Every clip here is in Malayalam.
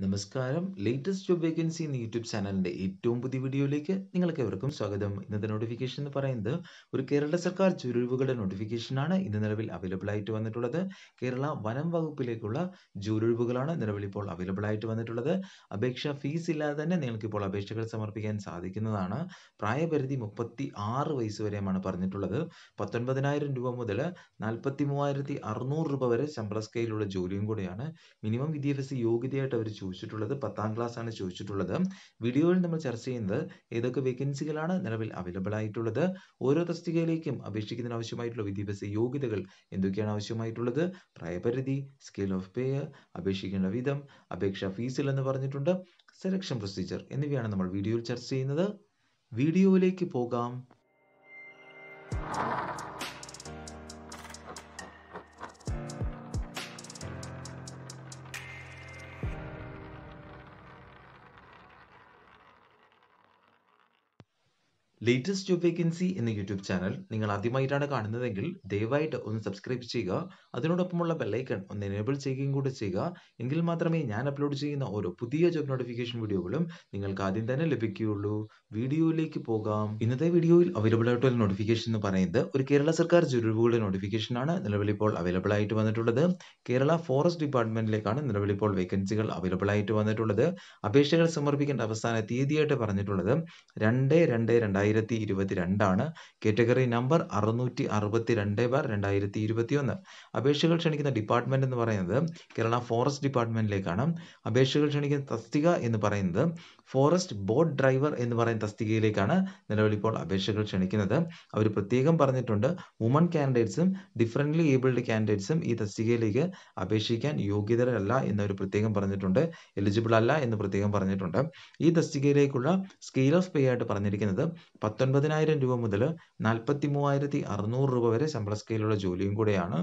നമസ്കാരം. ലേറ്റസ്റ്റ് ജോബ് വേക്കൻസി എന്ന യൂട്യൂബ് ചാനലിന്റെ ഏറ്റവും പുതിയ വീഡിയോയിലേക്ക് നിങ്ങൾക്ക് എവർക്കും സ്വാഗതം. ഇന്നത്തെ നോട്ടിഫിക്കേഷൻ എന്ന് പറയുന്നത് ഒരു കേരള സർക്കാർ ചുരുഴിവുകളുടെ നോട്ടിഫിക്കേഷനാണ് ഇന്ന് നിലവിൽ അവൈലബിൾ ആയിട്ട് വന്നിട്ടുള്ളത്. കേരള വനം വകുപ്പിലേക്കുള്ള ജോലിയൊഴിവുകളാണ് നിലവിൽ ഇപ്പോൾ അവൈലബിൾ ആയിട്ട് വന്നിട്ടുള്ളത്. അപേക്ഷ ഫീസ് ഇല്ലാതെ തന്നെ നിങ്ങൾക്ക് ഇപ്പോൾ അപേക്ഷകൾ സമർപ്പിക്കാൻ സാധിക്കുന്നതാണ്. പ്രായപരിധി മുപ്പത്തി ആറ് വയസ്സ് വരെയുമാണ് പറഞ്ഞിട്ടുള്ളത്. പത്തൊൻപതിനായിരം രൂപ മുതൽ നാൽപ്പത്തി മൂവായിരത്തി അറുന്നൂറ് രൂപ വരെ ശമ്പള സ്കെയിലുള്ള ജോലിയും കൂടെയാണ്. മിനിമം വിദ്യാഭ്യാസ യോഗ്യതയായിട്ട് അവർ ചോദിച്ചിട്ടുള്ളത് പത്താം ക്ലാസ് ആണ് ചോദിച്ചിട്ടുള്ളത്. വീഡിയോയിൽ നമ്മൾ ചർച്ച ചെയ്യുന്നത് ഏതൊക്കെ വേക്കൻസികളാണ് നിലവിൽ അവൈലബിൾ ആയിട്ടുള്ളത് ഓരോ തസ്തികയിലേക്കും അപേക്ഷിക്കുന്നതിന് ആവശ്യമായിട്ടുള്ള വിദ്യാഭ്യാസ യോഗ്യതകൾ എന്തൊക്കെയാണ് ആവശ്യമായിട്ടുള്ളത് പ്രായപരിധി സ്കെയിൽ ഓഫ് പേ അപേക്ഷിക്കേണ്ട വിധം അപേക്ഷാ ഫീസിൽ എന്ന് പറഞ്ഞിട്ടുണ്ട് സെലക്ഷൻ പ്രൊസീജിയർ എന്നിവയാണ് നമ്മൾ വീഡിയോയിൽ ചർച്ച ചെയ്യുന്നത്. വീഡിയോയിലേക്ക് പോകാം. ലേറ്റസ്റ്റ് ജോബ് വേക്കൻസി എന്ന യൂട്യൂബ് ചാനൽ നിങ്ങൾ ആദ്യമായിട്ടാണ് കാണുന്നതെങ്കിൽ ദയവായിട്ട് ഒന്ന് സബ്സ്ക്രൈബ് ചെയ്യുക. അതിനോടൊപ്പമുള്ള ബെല്ലൈക്കൺ ഒന്ന് എനേബിൾ ചെയ്യുകയും കൂടെ ചെയ്യുക. എങ്കിൽ മാത്രമേ ഞാൻ അപ്ലോഡ് ചെയ്യുന്ന ഓരോ പുതിയ ജോബ് നോട്ടിഫിക്കേഷൻ വീഡിയോകളും നിങ്ങൾക്ക് ആദ്യം തന്നെ ലഭിക്കുകയുള്ളൂ. വീഡിയോയിലേക്ക് പോകാം. ഇന്നത്തെ വീഡിയോയിൽ അവൈലബിൾ ആയിട്ടുള്ള നോട്ടിഫിക്കേഷൻ എന്ന് പറയുന്നത് ഒരു കേരള സർക്കാർ ജോലികളുടെ നോട്ടിഫിക്കേഷൻ ആണ്. നിലവിൽ ഇപ്പോൾ അവൈലബിൾ ആയിട്ട് വന്നിട്ടുള്ളത്. കേരള ഫോറസ്റ്റ് ഡിപ്പാർട്ട്മെന്റിലേക്കാണ് നിലവിൽ ഇപ്പോൾ വേക്കൻസികൾ അവൈലബിൾ ആയിട്ട് വന്നിട്ടുള്ളത്. അപേക്ഷകൾ സമർപ്പിക്കേണ്ട അവസാന തീയതിയായിട്ട് പറഞ്ഞിട്ടുള്ളത്. രണ്ട് രണ്ട് രണ്ടായിരത്തി ഇരുപത്തിരണ്ടാണ് കാറ്റഗറി നമ്പർ അറുന്നൂറ്റി അറുപത്തി രണ്ട് ബാർ രണ്ടായിരത്തി ഇരുപത്തി ഒന്ന് അപേക്ഷകൾ ക്ഷണിക്കുന്ന ഡിപ്പാർട്ട്മെന്റ് എന്ന് പറയുന്നത് കേരള ഫോറസ്റ്റ് ഡിപ്പാർട്ട്മെന്റിലേക്കാണ് അപേക്ഷകൾ ക്ഷണിക്കുന്ന തസ്തിക എന്ന് പറയുന്നത് ഫോറസ്റ്റ് ബോട്ട് ഡ്രൈവർ എന്ന് പറയുന്ന തസ്തികയിലേക്കാണ് നിലവിലിപ്പോൾ അപേക്ഷകൾ ക്ഷണിക്കുന്നത്. അവർ പ്രത്യേകം പറഞ്ഞിട്ടുണ്ട് വുമൺ കാൻഡിഡേറ്റ്സും ഡിഫറന്റ്ലി ഏബിൾഡ് കാൻഡിഡേറ്റ്സും ഈ തസ്തികയിലേക്ക് അപേക്ഷിക്കാൻ യോഗ്യതരല്ല എന്നവർ പ്രത്യേകം പറഞ്ഞിട്ടുണ്ട്. എലിജിബിൾ അല്ല എന്ന് പ്രത്യേകം പറഞ്ഞിട്ടുണ്ട്. ഈ തസ്തികയിലേക്കുള്ള സ്കെയിൽ ഓഫ് പേ ആയിട്ട് പറഞ്ഞിരിക്കുന്നത് പത്തൊൻപതിനായിരം രൂപ മുതൽ നാൽപ്പത്തി മൂവായിരത്തി അറുന്നൂറ് രൂപ വരെ ശമ്പള സ്കെയിലുള്ള ജോലിയും കൂടെയാണ്.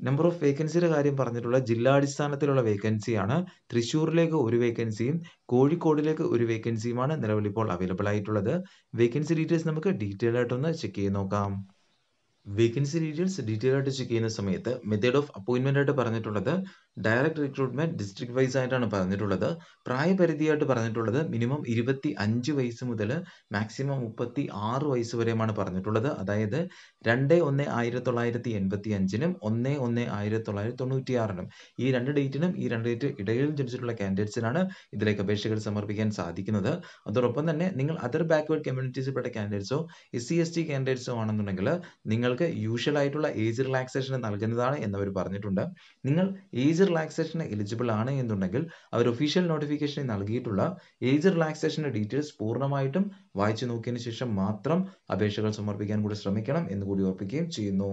നമ്പർ ഓഫ് വേക്കൻസിയുടെ കാര്യം പറഞ്ഞിട്ടുള്ള ജില്ലാടിസ്ഥാനത്തിലുള്ള വേക്കൻസിയാണ് തൃശ്ശൂരിലേക്ക് ഒരു വേക്കൻസിയും കോഴിക്കോടിലേക്ക് ഒരു വേക്കൻസിയുമാണ് നിലവിൽ ഇപ്പോൾ അവൈലബിൾ ആയിട്ടുള്ളത്. വേക്കൻസി ഡീറ്റെയിൽസ് നമുക്ക് ഡീറ്റെയിൽ ആയിട്ടൊന്ന് ചെക്ക് ചെയ്ത് നോക്കാം. വേക്കൻസി ഡീറ്റെയിൽസ് ഡീറ്റെയിൽ ആയിട്ട് ചെക്ക് ചെയ്യുന്ന സമയത്ത് മെത്തേഡ് ഓഫ് അപ്പോയിന്റ്മെന്റ് ആയിട്ട് പറഞ്ഞിട്ടുള്ളത് ഡയറക്ട് റിക്രൂട്ട്മെന്റ് ഡിസ്ട്രിക്ട് വൈസ് ആയിട്ടാണ് പറഞ്ഞിട്ടുള്ളത്. പ്രായപരിധിയായിട്ട് പറഞ്ഞിട്ടുള്ളത് മിനിമം ഇരുപത്തി അഞ്ച് വയസ്സ് മുതൽ മാക്സിമം മുപ്പത്തി ആറ് വയസ്സ് വരെയുമാണ് പറഞ്ഞിട്ടുള്ളത്. അതായത് രണ്ട് ഒന്ന് ആയിരത്തി തൊള്ളായിരത്തി എൺപത്തി അഞ്ചിനും ഒന്ന് ഒന്ന് ആയിരത്തി തൊള്ളായിരത്തി തൊണ്ണൂറ്റി ആറിനും ഈ രണ്ട് ഡേറ്റിനും ഈ രണ്ട് ഡേറ്റ് ഇടയിൽ ജനിച്ചിട്ടുള്ള കാൻഡിഡേറ്റ്സിനാണ് ഇതിലേക്ക് അപേക്ഷകൾ സമർപ്പിക്കാൻ സാധിക്കുന്നത്. അതോടൊപ്പം തന്നെ നിങ്ങൾ അതർ ബാക്ക്വേർഡ് കമ്മ്യൂണിറ്റീസിൽപ്പെട്ട കാൻഡിഡേറ്റ്സോ എസ് സി എസ് ടി കാൻഡിഡേറ്റ്സോ ആണെന്നുണ്ടെങ്കിൽ നിങ്ങൾക്ക് യൂഷ്വൽ ആയിട്ടുള്ള ഏജ് റിലാക്സേഷൻ നൽകുന്നതാണ് എന്നവർ പറഞ്ഞിട്ടുണ്ട്. നിങ്ങൾ ഏജ് റിലാക്സേഷന് എലിജിബിൾ ആണ് എന്നുണ്ടെങ്കിൽ അവർ ഒഫീഷ്യൽ നോട്ടിഫിക്കേഷനിൽ നൽകിയിട്ടുള്ള ഏജ് റിലാക്സേഷന്റെ ഡീറ്റെയിൽസ് പൂർണമായിട്ടും വായിച്ചു നോക്കിയതിന് ശേഷം മാത്രം അപേക്ഷകൾ സമർപ്പിക്കാൻ കൂടി ശ്രമിക്കണം എന്ന് കൂടി ഓർപ്പിക്കുകയും ചെയ്യുന്നു.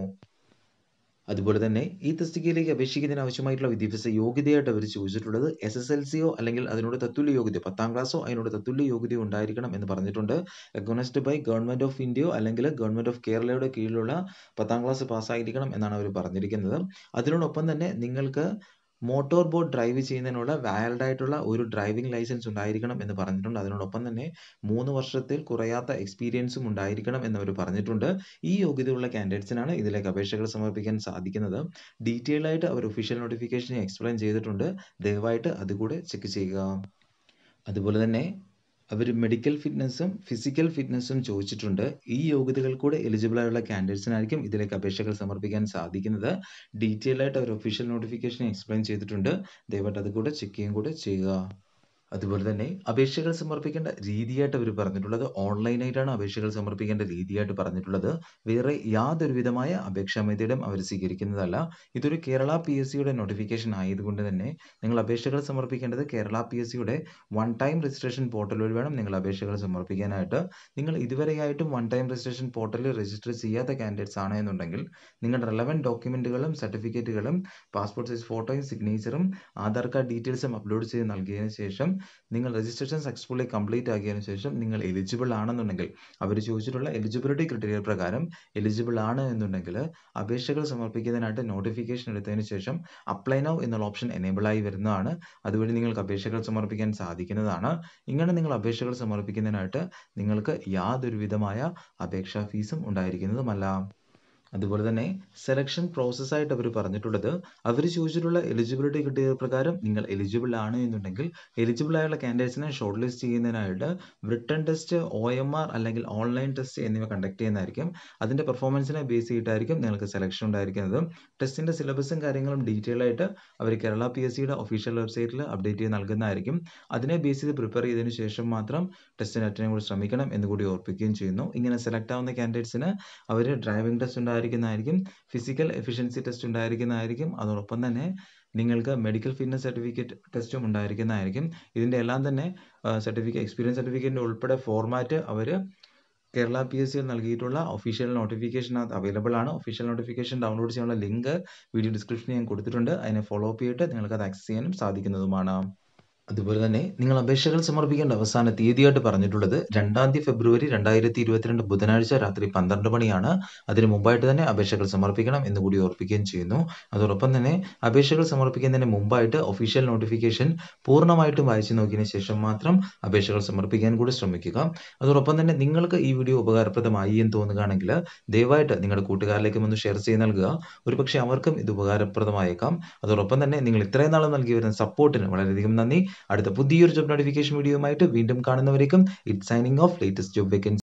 അതുപോലെ തന്നെ ഈ തസ്തികയിലേക്ക് അപേക്ഷിക്കുന്നതിന് ആവശ്യമായിട്ടുള്ള വിദ്യാഭ്യാസ യോഗ്യതയായിട്ട് അവർ ചോദിച്ചിട്ടുള്ളത് എസ് എസ് എൽ സിയോ അല്ലെങ്കിൽ അതിനോട് തത്തുല്യ യോഗ്യത പത്താം ക്ലാസ്സോ അതിനോട് തത്തുല്യ യോഗ്യതയോ ഉണ്ടായിരിക്കണം എന്ന് പറഞ്ഞിട്ടുണ്ട്. റെക്കഗ്നൈസ്ഡ് ബൈ ഗവൺമെന്റ് ഓഫ് ഇന്ത്യയോ അല്ലെങ്കിൽ ഗവൺമെന്റ് ഓഫ് കേരളയുടെ കീഴിലുള്ള പത്താം ക്ലാസ് പാസ്സായിരിക്കണം എന്നാണ് അവർ പറഞ്ഞിരിക്കുന്നത്. അതിനോടൊപ്പം തന്നെ നിങ്ങൾക്ക് മോട്ടോർ ബോട്ട് ഡ്രൈവ് ചെയ്യുന്നതിനുള്ള വാലിഡ് ആയിട്ടുള്ള ഒരു ഡ്രൈവിംഗ് ലൈസൻസ് ഉണ്ടായിരിക്കണം എന്ന് പറഞ്ഞിട്ടുണ്ട്. അതിനോടൊപ്പം തന്നെ മൂന്ന് വർഷത്തിൽ കുറയാത്ത എക്സ്പീരിയൻസും ഉണ്ടായിരിക്കണം എന്നവർ പറഞ്ഞിട്ടുണ്ട്. ഈ യോഗ്യതയുള്ള കാൻഡിഡേറ്റ്സിനാണ് ഇതിലേക്ക് അപേക്ഷകൾ സമർപ്പിക്കാൻ സാധിക്കുന്നത്. ഡീറ്റെയിൽ ആയിട്ട് അവർ ഒഫീഷ്യൽ നോട്ടിഫിക്കേഷൻ എക്സ്പ്ലെയിൻ ചെയ്തിട്ടുണ്ട്. ദയവായിട്ട് അതുകൂടെ ചെക്ക് ചെയ്യുക. അതുപോലെ തന്നെ അവർ മെഡിക്കൽ ഫിറ്റ്നസ്സും ഫിസിക്കൽ ഫിറ്റ്നസ്സും ചോദിച്ചിട്ടുണ്ട്. ഈ യോഗ്യതകൾ കൂടെ എലിജിബിൾ ആയുള്ള കാൻഡിഡേറ്റ്സിനായിരിക്കും ഇതിലേക്ക് അപേക്ഷകൾ സമർപ്പിക്കാൻ സാധിക്കുന്നത്. ഡീറ്റെയിൽ ആയിട്ട് അവർ ഒഫീഷ്യൽ നോട്ടിഫിക്കേഷൻ എക്സ്പ്ലെയിൻ ചെയ്തിട്ടുണ്ട്. ദയവായിട്ട് അത് കൂടെ ചെക്ക് ചെയ്യുകയും കൂടെ ചെയ്യുക. അതുപോലെ തന്നെ അപേക്ഷകൾ സമർപ്പിക്കേണ്ട രീതിയായിട്ട് അവർ പറഞ്ഞിട്ടുള്ളത് ഓൺലൈനായിട്ടാണ് അപേക്ഷകൾ സമർപ്പിക്കേണ്ട രീതിയായിട്ട് പറഞ്ഞിട്ടുള്ളത്. വേറെ യാതൊരുവിധമായ അപേക്ഷാ മെത്തേഡും അവർ സ്വീകരിക്കുന്നതല്ല. ഇതൊരു കേരള പി എസ് സിയുടെ നോട്ടിഫിക്കേഷൻ ആയതുകൊണ്ട് തന്നെ നിങ്ങൾ അപേക്ഷകൾ സമർപ്പിക്കേണ്ടത് കേരള പി എസ് സിയുടെ വൺ ടൈം രജിസ്ട്രേഷൻ പോർട്ടൽ വഴി വേണം നിങ്ങൾ അപേക്ഷകൾ സമർപ്പിക്കാനായിട്ട്. നിങ്ങൾ ഇതുവരെയായിട്ടും വൺ ടൈം രജിസ്ട്രേഷൻ പോർട്ടലിൽ രജിസ്റ്റർ ചെയ്യാത്ത കാൻഡിഡേറ്റ്സ് ആണ് എന്നുണ്ടെങ്കിൽ നിങ്ങളുടെ റെലവന്റ് ഡോക്യുമെന്റുകളും സർട്ടിഫിക്കറ്റുകളും പാസ്പോർട്ട് സൈസ് ഫോട്ടോയും സിഗ്നേച്ചറും ആധാർ കാർഡ് ഡീറ്റെയിൽസും അപ്ലോഡ് ചെയ്ത് നൽകിയതിനു ശേഷം നിങ്ങൾ രജിസ്ട്രേഷൻ സക്സസ്ഫുള്ളി കംപ്ലീറ്റ് ആക്കിയതിനു ശേഷം നിങ്ങൾ എലിജിബിൾ ആണെന്നുണ്ടെങ്കിൽ അവർ ചോദിച്ചിട്ടുള്ള എലിജിബിലിറ്റി ക്രിറ്റീരിയ പ്രകാരം എലിജിബിൾ ആണ് എന്നുണ്ടെങ്കിൽ അപേക്ഷകൾ സമർപ്പിക്കുന്നതിനായിട്ട് നോട്ടിഫിക്കേഷൻ എടുത്തതിന് ശേഷം അപ്ലൈ നൗ എന്നുള്ള ഓപ്ഷൻ എനേബിൾ ആയി വരുന്നതാണ്. അതുവഴി നിങ്ങൾക്ക് അപേക്ഷകൾ സമർപ്പിക്കാൻ സാധിക്കുന്നതാണ്. ഇങ്ങനെ നിങ്ങൾ അപേക്ഷകൾ സമർപ്പിക്കുന്നതിനായിട്ട് നിങ്ങൾക്ക് യാതൊരു വിധമായ അപേക്ഷാ ഫീസും ഉണ്ടായിരിക്കുന്നതുമല്ല. അതുപോലെ തന്നെ സെലക്ഷൻ പ്രോസസ്സായിട്ട് അവർ പറഞ്ഞിട്ടുള്ളത് അവർ ചോദിച്ചിട്ടുള്ള എലിജിബിലിറ്റി കിട്ടിയ പ്രകാരം നിങ്ങൾ എലിജിബിൾ ആണ് എന്നുണ്ടെങ്കിൽ എലിജിബിൾ ആയുള്ള കാൻഡിഡേറ്റ്സിനെ short list ചെയ്യുന്നതിനായിട്ട് written test O M R അല്ലെങ്കിൽ ഓൺലൈൻ ടെസ്റ്റ് എന്നിവ കണ്ടക്ട് ചെയ്യുന്നതായിരിക്കും. അതിന്റെ പെർഫോമൻസിനെ ബേസ് ചെയ്തിട്ടായിരിക്കും നിങ്ങൾക്ക് സെലക്ഷൻ ഉണ്ടായിരിക്കുന്നത്. ടെസ്റ്റിന്റെ സിലബസും കാര്യങ്ങളും ഡീറ്റെയിൽ ആയിട്ട് അവർ കേരള പി എസ് സിയുടെ ഒഫീഷ്യൽ വെബ്സൈറ്റിൽ അപ്ഡേറ്റ് ചെയ്ത് നൽകുന്നതായിരിക്കും. അതിനെ ബേസ് ചെയ്ത് പ്രിപ്പയർ ചെയ്തതിനു ശേഷം മാത്രം ടെസ്റ്റിന് അറ്റൻഡ് കൂടി ശ്രമിക്കണം എന്നുകൂടി ഓർപ്പിക്കുകയും ചെയ്യുന്നു. ഇങ്ങനെ സെലക്ട് ആവുന്ന കാൻഡിഡേറ്റ്സിന് അവർ ഡ്രൈവിംഗ് ടെസ്റ്റ് ഉണ്ടായിരിക്കുന്നതായിരിക്കും ഫിസിക്കൽ എഫിഷ്യൻസി ടെസ്റ്റ് ഉണ്ടായിരിക്കുന്നതായിരിക്കും അതോടൊപ്പം തന്നെ നിങ്ങൾക്ക് മെഡിക്കൽ ഫിറ്റ്നസ് സർട്ടിഫിക്കറ്റ് ടെസ്റ്റും ഉണ്ടായിരിക്കുന്നതായിരിക്കും. ഇതിന്റെ എല്ലാം തന്നെ സർട്ടിഫിക്കറ്റ് എക്സ്പീരിയൻസ് സർട്ടിഫിക്കറ്റിന്റെ ഉൾപ്പെടെ ഫോർമാറ്റ് അവർ കേരള പി എസ് സിയിൽ നൽകിയിട്ടുള്ള ഒഫീഷ്യൽ നോട്ടിഫിക്കേഷൻ അവൈലബിൾ ആണ്. ഒഫീഷ്യൽ നോട്ടിഫിക്കേഷൻ ഡൗൺലോഡ് ചെയ്യാനുള്ള ലിങ്ക് വീഡിയോ ഡിസ്ക്രിപ്ഷനിൽ ഞാൻ കൊടുത്തിട്ടുണ്ട്. അതിനെ ഫോളോ അപ്പ് ചെയ്തിട്ട് നിങ്ങൾക്ക് അത് ആക്സസ് ചെയ്യാനും സാധിക്കുന്നതുമാണ്. അതുപോലെ തന്നെ നിങ്ങൾ അപേക്ഷകൾ സമർപ്പിക്കേണ്ട അവസാന തീയതിയായിട്ട് പറഞ്ഞിട്ടുള്ളത് രണ്ടാം തീയതി ഫെബ്രുവരി രണ്ടായിരത്തി ഇരുപത്തിരണ്ട് ബുധനാഴ്ച രാത്രി പന്ത്രണ്ട് മണിയാണ്. അതിന് മുമ്പായിട്ട് തന്നെ അപേക്ഷകൾ സമർപ്പിക്കണം എന്ന് കൂടി ഓർപ്പിക്കുകയും ചെയ്യുന്നു. അതോടൊപ്പം തന്നെ അപേക്ഷകൾ സമർപ്പിക്കുന്നതിന് മുമ്പായിട്ട് ഒഫീഷ്യൽ നോട്ടിഫിക്കേഷൻ പൂർണമായിട്ടും വായിച്ചു നോക്കിയതിന് ശേഷം മാത്രം അപേക്ഷകൾ സമർപ്പിക്കാൻ കൂടി ശ്രമിക്കുക. അതോടൊപ്പം തന്നെ നിങ്ങൾക്ക് ഈ വീഡിയോ ഉപകാരപ്രദമായി എന്ന് തോന്നുകയാണെങ്കിൽ ദയവായിട്ട് നിങ്ങളുടെ കൂട്ടുകാരിലേക്കും ഒന്ന് ഷെയർ ചെയ്ത് നൽകുക. ഒരുപക്ഷെ അവർക്കും ഇത് ഉപകാരപ്രദമായേക്കാം. അതോടൊപ്പം തന്നെ നിങ്ങൾ ഇത്രയും നാളും നൽകി വരുന്ന സപ്പോർട്ടിന് വളരെയധികം നന്ദി. അടുത്ത പുതിയൊരു ജോബ് നോട്ടിഫിക്കേഷൻ വീഡിയോയുമായിട്ട് വീണ്ടും കാണുന്നവരേക്കും it signing off latest job vacancy